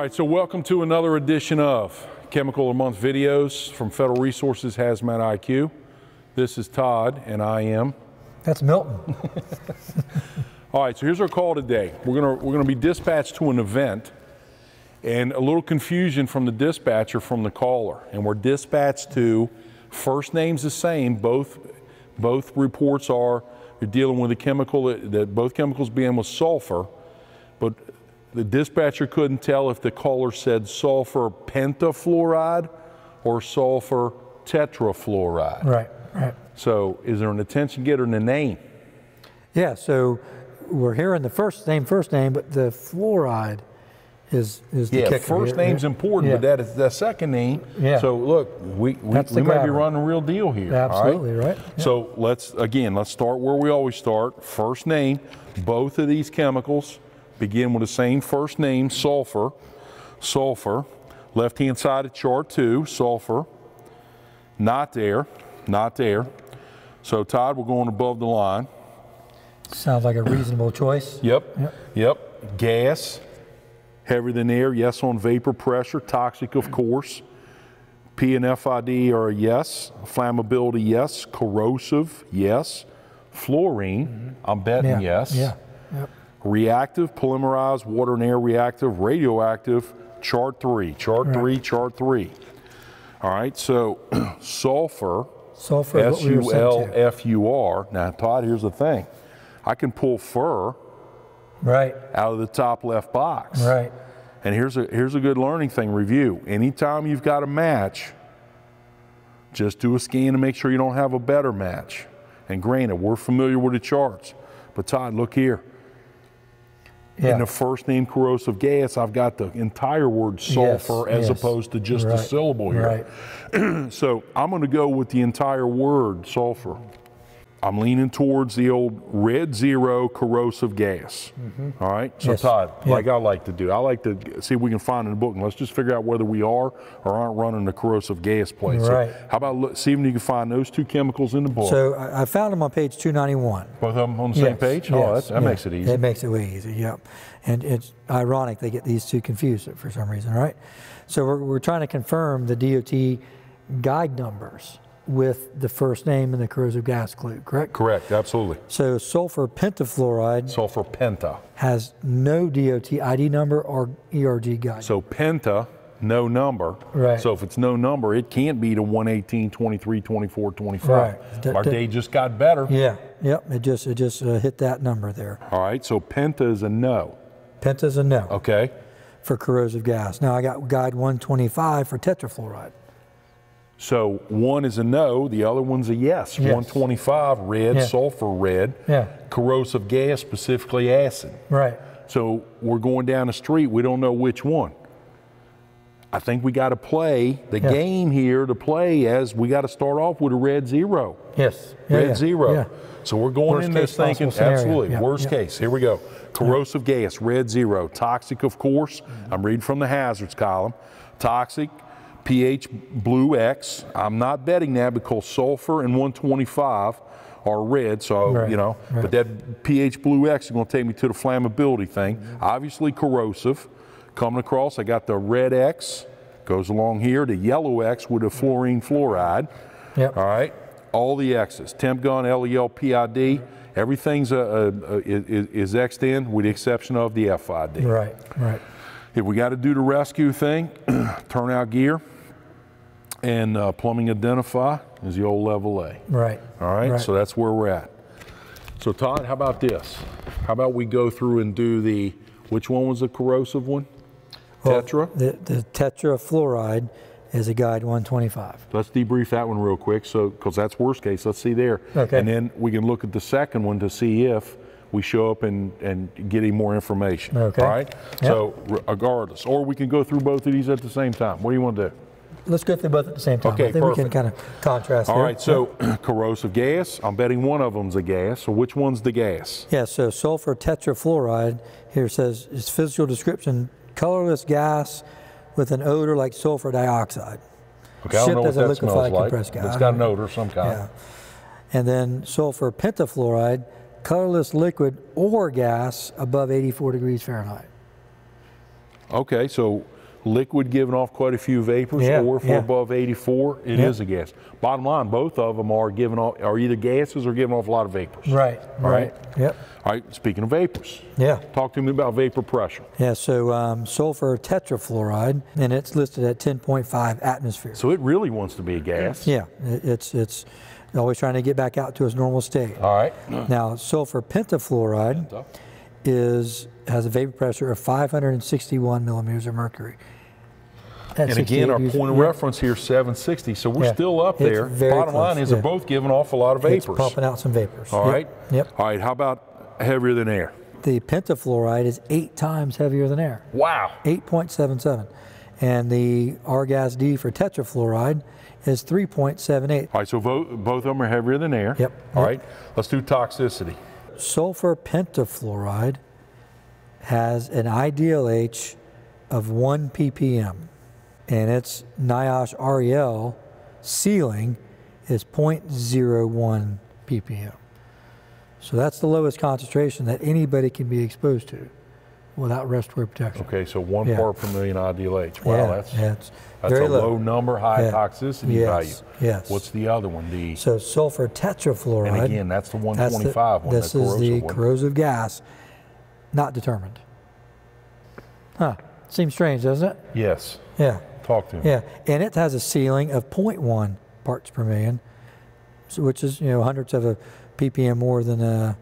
right, so welcome to another edition of Chemical of the Month videos from Federal Resources Hazmat IQ. This is Todd, and I am. That's Milton. All right, so here's our call today. We're gonna we're gonna be dispatched to an event, and a little confusion from the dispatcher from the caller, and we're dispatched to first names the same. Both both reports are you're dealing with a chemical that, that both chemicals began with sulfur, but the dispatcher couldn't tell if the caller said sulfur pentafluoride or sulfur tetrafluoride. Right, right. So is there an attention getter in the name? Yeah, so we're hearing the first name, first name, but the fluoride is, is the Yeah, kicker first name's important, but that is the second name. Yeah. So look, we, we, we may be running a real deal here. all Absolutely, right. Yeah. So let's, again, let's start where we always start. First name, both of these chemicals begin with the same first name, sulfur. Sulfur. Left-hand side of chart two, sulfur. Not there, not there. So Todd, we're going above the line. Sounds like a reasonable choice. Yep. Yep. Yep. Gas, heavier than air, yes on vapor pressure, toxic of course. P and FID are a yes. Flammability, yes. Corrosive, yes. Fluorine, mm-hmm. I'm betting. Yeah, yes. Yeah, yep. Reactive, polymerized, water and air reactive, radioactive, chart three, chart three, chart three. All right, so sulfur, Sulfur S what we were U L. F U R. Now, Todd, here's the thing I can pull fur Right, out of the top left box. right. And here's a here's a good learning thing review. Anytime you've got a match, just do a scan to make sure you don't have a better match. And granted, we're familiar with the charts, but Todd, look here. Yeah. In the first name corrosive gas, I've got the entire word sulfur as yes. opposed to just a syllable here. Right. So I'm going to go with the entire word sulfur. I'm leaning towards the old red zero corrosive gas. All right. So Mm-hmm. Yes. Todd, Yeah. like I like to do, I like to see if we can find in the book, and let's just figure out whether we are or aren't running the corrosive gas plate. Right. So how about look, see if you can find those two chemicals in the book? So I, I found them on page 291. Both of them on the same Yes, page. Oh, yes, that's, that yeah. makes it easy. It makes it way easier, yep. And it's ironic they get these two confused for some reason, right? So we're, we're trying to confirm the DOT guide numbers with the first name and the corrosive gas clue, correct? Correct. Absolutely. So sulfur pentafluoride Sulfur penta. has no DOT ID number or ERG guide. So penta, no number. Right. So if it's no number, it can't be to 118, 23, 24, 25. Right. Our D- d- day just got better. yeah, yep. It just it just uh, hit that number there. All right. So penta is a no. Penta is a no Okay. for corrosive gas. Now I got guide 125 for tetrafluoride. So one is a no, the other one's a yes. Yes. 125 red, Yeah. sulfur red, Yeah. corrosive gas, specifically acid. Right. So we're going down the street, we don't know which one. I think we got to play the Yeah. game here to play as we got to start off with a red zero. Yes. Red zero. So we're going Worst in this thinking, absolutely, worst case. Here we go. Corrosive gas, red zero. Toxic, of course. Mm-hmm. I'm reading from the hazards column. Toxic, pH blue X. I'm not betting that because sulfur and 125 are red, so, Right, you know, but that pH blue X is going to take me to the flammability thing. Mm-hmm. Obviously, corrosive. Coming across, I got the red X, goes along here, the yellow X with the fluorine fluoride. Yep. All right, all the X's, temp gun, LEL, PID, everything's a, a, a, is, is X'd in with the exception of the FID. Right. Right. If we got to do the rescue thing, turnout gear and uh, plumbing identify is the old level A. Right. All right, Right. so that's where we're at. So Todd, how about this? How about we go through and do the, which one was the corrosive one? Well, Tetra? The, the tetrafluoride is a guide 125. Let's debrief that one real quick, so because that's worst case. Let's see there, Okay. and then we can look at the second one to see if we show up and and get any more information. Okay. All right. So regardless, or we can go through both of these at the same time. What do you want to do? Let's go through both at the same time. Okay, I think we can kind of contrast All there. right. So corrosive gas. I'm betting one of them's a gas. So which one's the gas? Yeah, so sulfur tetrafluoride here says its physical description colorless gas with an odor like sulfur dioxide. Okay. I don't know Shipped what as a that smells liquefied like. compressed gas. It's got an odor of some kind. Yeah. And then sulfur pentafluoride, colorless liquid or gas above 84 degrees Fahrenheit. Okay, so liquid giving off quite a few vapors, Yeah, or if yeah. above 84, it is Yeah. a gas. Bottom line, both of them are giving off, are either gases or giving off a lot of vapors. Right. All right. Yep. All right, speaking of vapors, Yeah. talk to me about vapor pressure. Yeah. So um, sulfur tetrafluoride, and it's listed at 10.5 atmosphere. So it really wants to be a gas. Yeah. it- It's it's always trying to get back out to its normal state. All right. Now, sulfur pentafluoride is has a vapor pressure of 561 millimeters of mercury. At And again, our point of reference here is 760, so we're Yeah. still up It's there. Bottom line is yeah. they're both giving off a lot of It's vapors. pumping out some vapors. All Yep, right. Yep. All right. How about heavier than air? The pentafluoride is eight times heavier than air. Wow. 8.77. And the RGasD for tetrafluoride is 3.78. All right. So both, both of them are heavier than air. Yep. All right. Let's do toxicity. Sulfur pentafluoride has an IDLH of 1 ppm, and its NIOSH REL ceiling is 0.01 ppm. So that's the lowest concentration that anybody can be exposed to without respiratory protection. Okay. So one Yeah. part per million IDLH. Wow. yeah, that's that's a low. low. number, high Yeah. toxicity Yes, value. yes. What's the other one? The So sulfur tetrafluoride. and again, that's the That's 125 the, one. This is the corrosive one. corrosive gas, not determined. Huh. Seems strange, doesn't it? Yes. Yeah. Talk to him. Yeah. And it has a ceiling of 0.1 parts per million, which is, you know, hundreds of a ppm more than a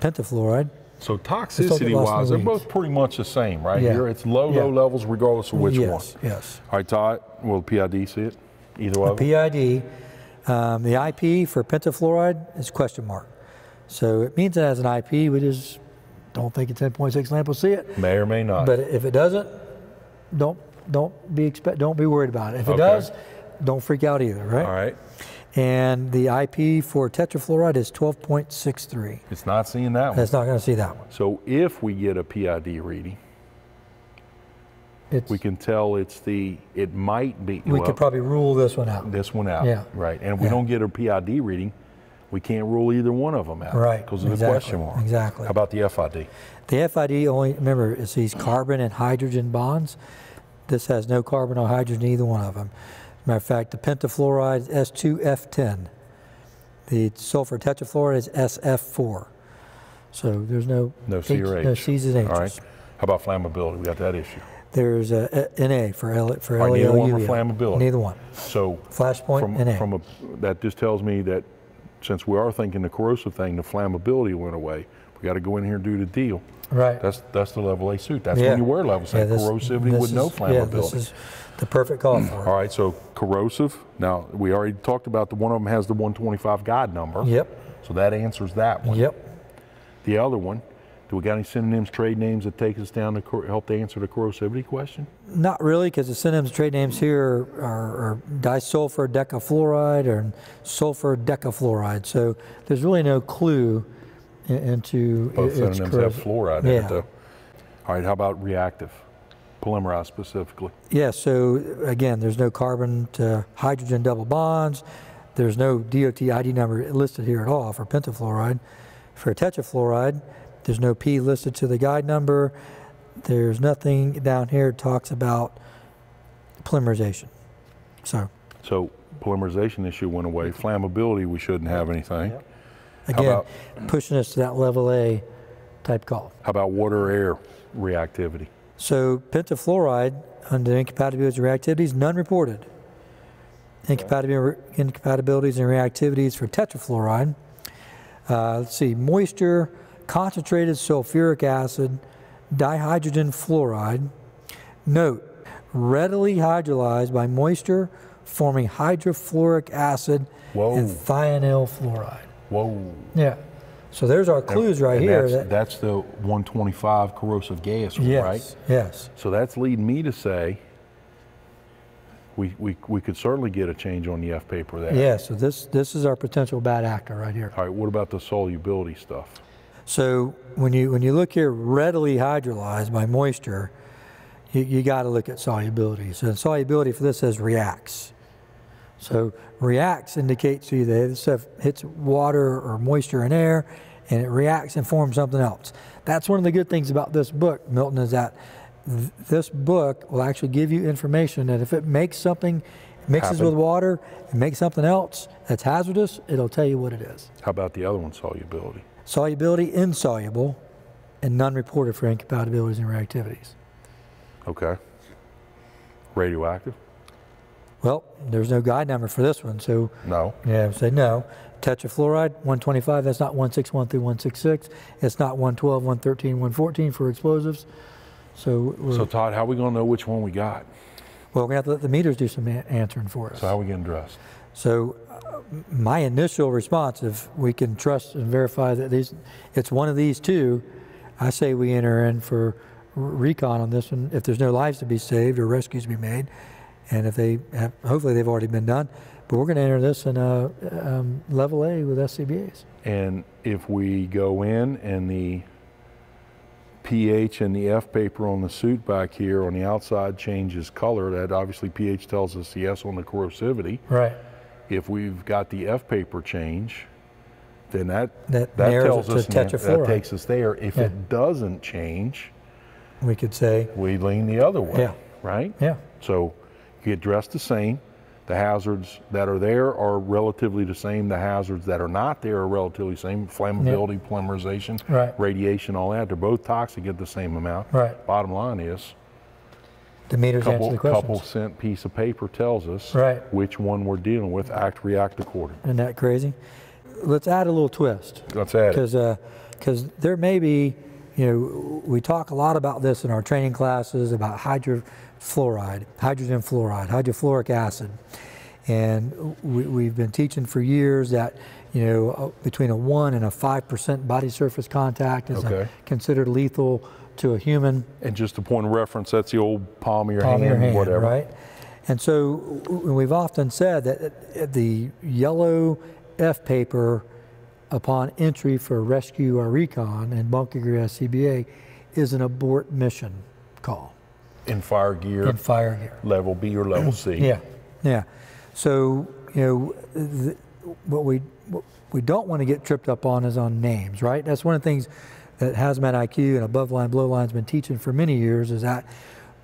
pentafluoride. So toxicity get lost in wise, the they're both pretty much the same, right? Yeah. Here it's low, Yeah. low levels regardless of which yes, one. Yes. All right, Todd, will PID see it? Either them? PID, um, the IP for pentafluoride is question mark. So it means it has an IP. We just don't think a 10.6 lamp will see it. May or may not. But if it doesn't, don't don't be expect don't be worried about it. If it Okay. does, don't freak out either, right? All right. And the IP for tetrafluoride is 12.63. It's not seeing that one. It's not going to see that one. So if we get a PID reading, It's, we can tell it's the, it might be, we well, could probably rule this one out. this one out. Yeah. Right. And if we don't get a PID reading, we can't rule either one of them out. Right, Because of the question mark. exactly. How about the FID? The FID only remember it's these carbon and hydrogen bonds. This has no carbon or hydrogen either one of them. Matter of fact, the pentafluoride is S2F10. The sulfur tetrafluoride is SF4. So there's no No C or H. no C's and H's. All right. How about flammability? We got that issue. There's a, a NA for L for right, neither one for flammability. Neither one. So Flashpoint from, NA. from a, that just tells me that since we are thinking the corrosive thing, the flammability went away. We got to go in here and do the deal. right. That's that's the level A suit. That's Yeah. when you wear level Yeah, A. this- Corrosivity this with no is- Yeah, this flammability. is the perfect call for it. All right, so corrosive. Now we already talked about the one of them has the 125 guide number. Yep. So that answers that one. Yep. The other one, do we got any synonyms, trade names that take us down to cor- help to answer the corrosivity question? Not really, because the synonyms trade names here are, are disulfur decafluoride or sulfur decafluoride. So there's really no clue into Both its synonyms have corrosive- fluoride in it, Yeah. though. All right, how about reactive? Polymerized specifically. Yeah, so again, there's no carbon to hydrogen double bonds. There's no DOT ID number listed here at all for pentafluoride. For tetrafluoride, there's no P listed to the guide number. There's nothing down here that talks about polymerization. So So polymerization issue went away. Flammability, we shouldn't have anything. Again, about- pushing us to that level A type call. How about water air reactivity? So pentafluoride under incompatibilities and reactivities, none reported. Incompatibil- Incompatibilities and reactivities for tetrafluoride. Uh, let's see, moisture, concentrated sulfuric acid, dihydrogen fluoride. Note, readily hydrolyzed by moisture, forming hydrofluoric acid Whoa. and thionyl fluoride. Whoa. Yeah. So there's our clues right And here. That's, that- that's the 125 corrosive gas, yes, right? yes. So that's leading me to say we, we, we could certainly get a change on the F paper there. Yeah, so this this is our potential bad actor right here. All right, what about the solubility stuff? So when you when you look here, readily hydrolyzed by moisture, you, you got to look at solubility. So solubility for this says reacts. So reacts indicates to you that this stuff hits water or moisture and air, and it reacts and forms something else. That's one of the good things about this book, Milton, is that th- this book will actually give you information that if it makes something, mixes Happen. with water, and makes something else that's hazardous, it'll tell you what it is. How about the other one, solubility? Solubility, insoluble, and none reported for incompatibilities and reactivities. Okay. Radioactive? Well, there's no guide number for this one, so No. yeah, say no. Tetrafluoride, 125, that's not 161 through 166. It's not 112, 113, 114 for explosives. So, So Todd, how are we going to know which one we got? well, to have to let the meters do some answering for us. So how are we getting dressed? So, uh, my initial response, if we can trust and verify that these, it's one of these two, I say we enter in for recon on this one. If there's no lives to be saved or rescues to be made, and if they have, hopefully they've already been done, but we're going to enter this in a um, level A with SCBA's. And if we go in and the pH and the F paper on the suit back here on the outside changes color, that obviously pH tells us the yes on the corrosivity. Right. If we've got the F paper change, then that That that tells us na- that takes us there. If Yeah. it doesn't change, We could say, we lean the other way, Yeah. right? yeah, So get dressed the same. The hazards that are there are relatively the same. The hazards that are not there are relatively the same. Flammability, polymerization, Right. radiation, all that. They're both toxic at the same amount. Right. Bottom line is, the meters answer couple, the couple cent piece of paper tells us Right. which one we're dealing with. Act, react according. Isn't that crazy? Let's add a little twist. Let's add it. because because uh, there may be you know we talk a lot about this in our training classes about hydrofluoride hydrogen fluoride hydrofluoric acid and we, we've been teaching for years that you know uh, between a 1 and a 5% body surface contact is Okay. considered lethal to a human And just a point of reference, that's the old palm of your, palm of hand, your hand, whatever. right? And so we've often said that the yellow F paper upon entry for rescue or recon and bunker gear SCBA is an abort mission call In fire gear, in fire gear. level B or level C. Yeah, yeah. So you know, th- what we what we don't want to get tripped up on is on names, right? That's one of the things that Hazmat IQ and Above Line Below Line's been teaching for many years is that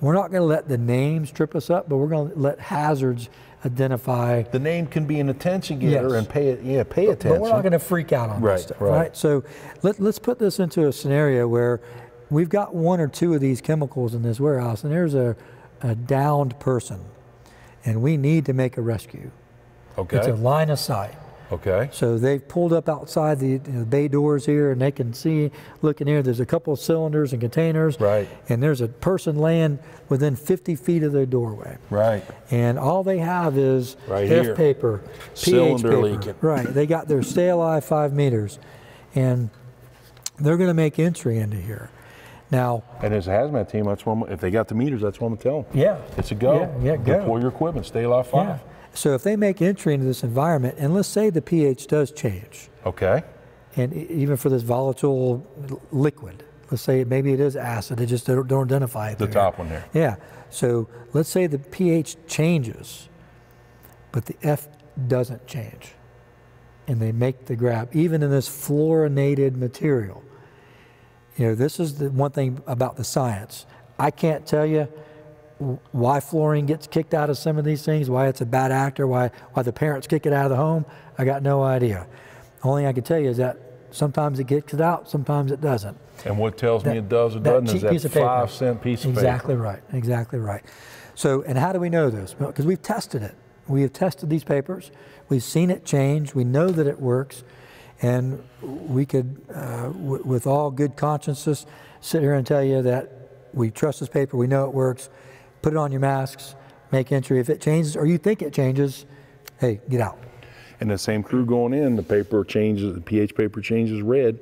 we're not going to let the names trip us up, but we're going to let hazards identify. The name can be an attention getter Yes. and pay it. Yeah, pay attention. But we're not going to freak out on Right, this stuff, right. right? So let, let's put this into a scenario where we've got one or two of these chemicals in this warehouse, and there's a, a downed person, and we need to make a rescue. okay. It's a line of sight. Okay. So they've pulled up outside the, you know, bay doors here, and they can see, look in here. There's a couple of cylinders and containers, Right. And there's a person laying within 50 feet of their doorway, Right. and all they have is Right F here. paper, Cylinder pH paper. leaking. Right. They got their stay alive five meters, and they're going to make entry into here. Now, And as a hazmat team, that's one. If they got the meters, that's what I'm gonna tell them. yeah, It's a go. Yeah, yeah, go. Deploy your equipment. Stay alive five. yeah. So if they make entry into this environment, and let's say the pH does change, Okay. and even for this volatile liquid, let's say maybe it is acid, they just don't, don't identify it. The there. top one there. Yeah. So let's say the pH changes, but the F doesn't change, and they make the grab, even in this fluorinated material. You know, this is the one thing about the science. I can't tell you why fluorine gets kicked out of some of these things, why it's a bad actor, why why the parents kick it out of the home. I got no idea. Only I can tell you is that sometimes it gets it out, sometimes it doesn't. And what tells me it does or doesn't is that piece of five cent piece of Exactly right. Exactly right. So, and how do we know this? Because we've tested it. We have tested these papers. We've seen it change. We know that it works, and we could, uh, w- with all good consciences, sit here and tell you that we trust this paper. We know it works. Put it on your masks. Make entry. If it changes, or you think it changes, hey, get out. And the same crew going in, the paper changes. The pH paper changes red,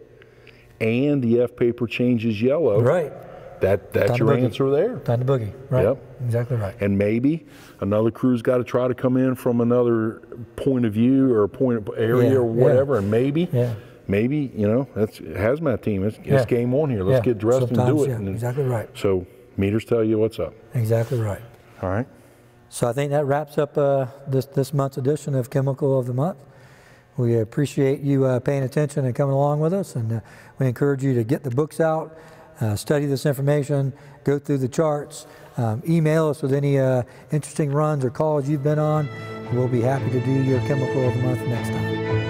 and the F paper changes yellow. Right. That that's your boogie. answer there. Time to boogie. Right. Yep. Exactly right. And maybe another crew's got to try to come in from another point of view or point of area Yeah, or yeah. whatever, and maybe, Yeah. maybe you know that's hazmat team. It's, Yeah. it's game on here. Let's Yeah. get dressed and do it. yeah, And exactly right. So meters tell you what's up. Exactly right. All right. So I think that wraps up uh, this this month's edition of Chemical of the Month. We appreciate you uh, paying attention and coming along with us, and uh, we encourage you to get the books out. uh, study this information, go through the charts, um, email us with any uh, interesting runs or calls you've been on. We'll be happy to do your chemical of the month next time.